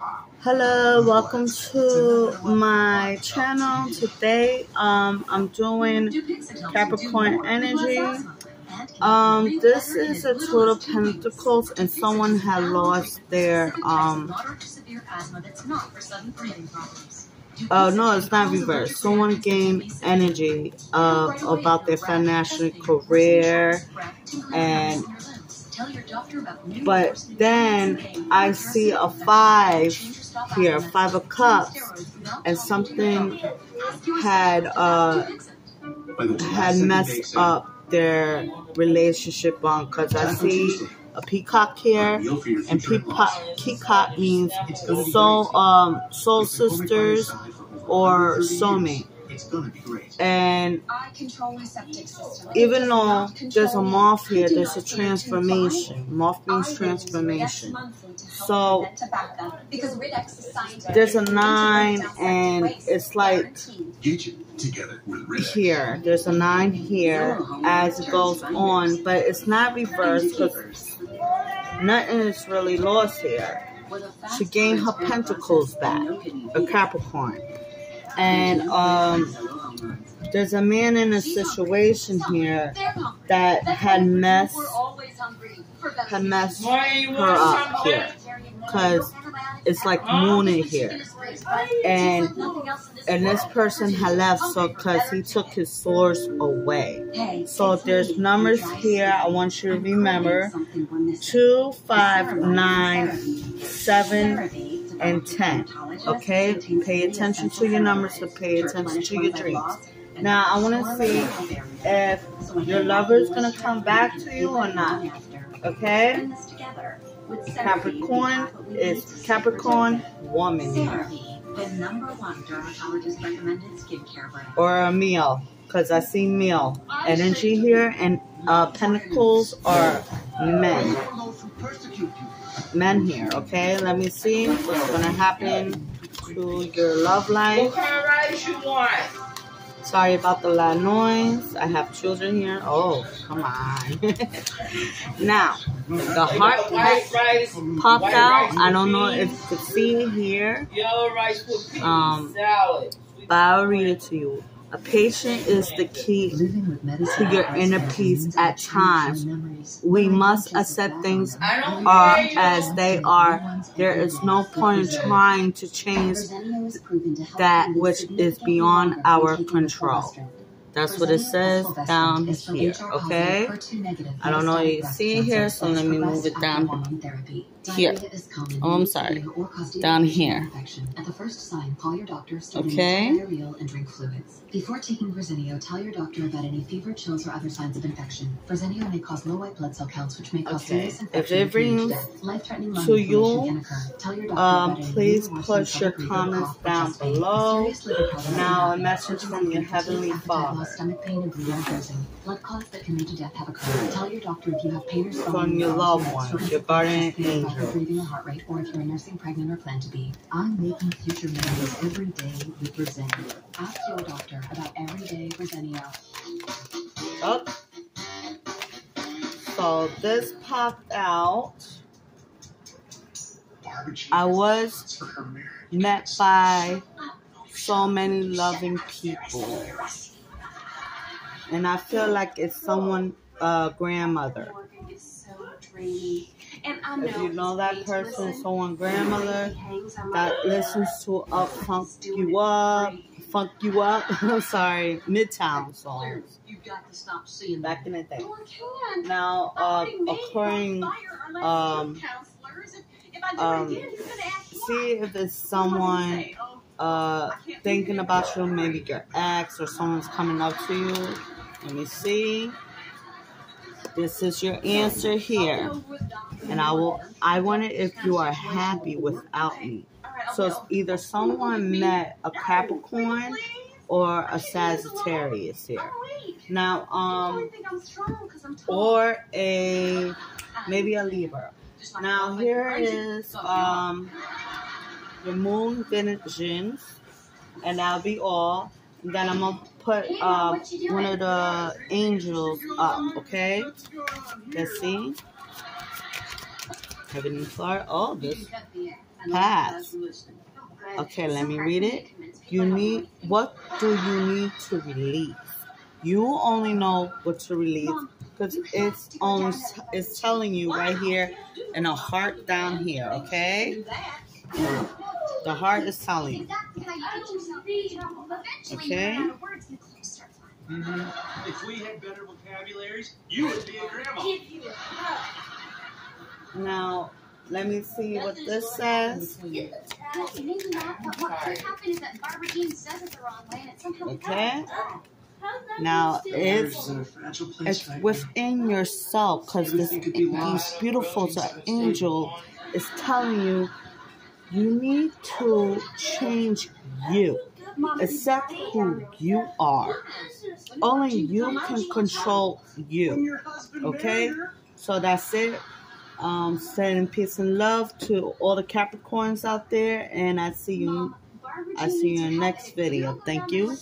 Hello, welcome to my channel. Today, um, I'm doing Capricorn energy. Um, this is a total pentacles, and someone had lost their um. Oh no, it's not reverse. Someone gained energy uh, about their financial career and but then I see a five here, five of cups, and something had uh had messed up their relationship on because I see a peacock here, and peacock, peacock means soul um soul sisters or soulmate. And even though there's a moth here, there's a transformation. Moth means transformation. So there's a nine, and it's like here. There's a nine here as it goes on, but it's not reversed because nothing is really lost here. She gained her pentacles back, a Capricorn. And um, there's a man in a situation here that had messed had messed her up. Here because it's like moon in here. And and this person had left so because he took his source away. So there's numbers here i want you to remember. Two five nine seven and 10 okay pay attention to your numbers so pay attention to your dreams now i want to see if your lover is going to come back to you or not okay Capricorn is Capricorn woman here. The number one dermatologist recommended skincare brand. Or a meal, because I see meal energy here, and uh, pentacles are men. Men here, okay? Let me see what's going to happen to your love life. What kind of rice you want? Sorry about the loud noise. I have children here. Oh, come on. now, the heart rice. popped white out. I don't know if you can see here, Yellow rice with peas. Um, salad. but I'll read it to you. A patient is the key to your inner peace at times. We must accept things are as they are. There is no point in trying to change that which is beyond our control. That's what it says down here, okay? I don't know if you see it here, so let me move it down here. Oh, I'm sorry. Down here. At the first sign, call your doctor, Okay. and drink fluids. Before taking Verzenio, tell your doctor about any fever, chills, or other signs of infection. Verzenio may cause low white blood cell counts, which may cause Okay. serious If it brings. Life-threatening lung you, can occur. Tell your doctor Um, please put your comments down below. Serious liver problems Now, a message from your Heavenly Father. Loss, stomach pain, and bleeding bruising. Blood clots that can lead to death have occurred. Tell your doctor if you have pain or swelling. From your loved shortness your of breath, pain, rapid angel. breathing or heart rate, or if you're a nursing, pregnant, or plan to be. I'm making future memories every day with Verzenio. Ask your doctor about everyday Verzenio. Oh. So this popped out. I was met by so many loving people. And I feel like it's someone, uh, grandmother. If you know that person, someone grandmother that listens to up funk you up, funk you up. I'm sorry, Midtown songs You've got to stop seeing back in the day. Now, uh, according, um, um, see if it's someone uh thinking about you, maybe your ex or someone's coming up to you. Let me see. This is your answer here. And I will I it if you are happy without me. So it's either someone met a Capricorn or a Sagittarius here. Now, um, or a maybe a Libra. Now here is um the moon vengeance, and that'll be all. And then I'm gonna put uh, one of the angels up, okay? Let's see. Heavenly Father. Oh, this path. Okay, let me read it. You need, what do you need to release? You only know what to release because it's only, it's telling you right here in a heart down here, okay? The heart is telling. Okay? Mm-hmm. If we had better vocabularies, you would be a grandma. Now, let me see what this says. Maybe not, but what could happen is that Barbara Jean says it the wrong way and it somehow Okay. Now, it's There's a fragile place it's within yourself because this these beautiful angel is telling you you need to change you accept who you are only you can control you Okay. so that's it um sending peace and love to all the capricorns out there and i see you I see you in your next video. Thank you.